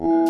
you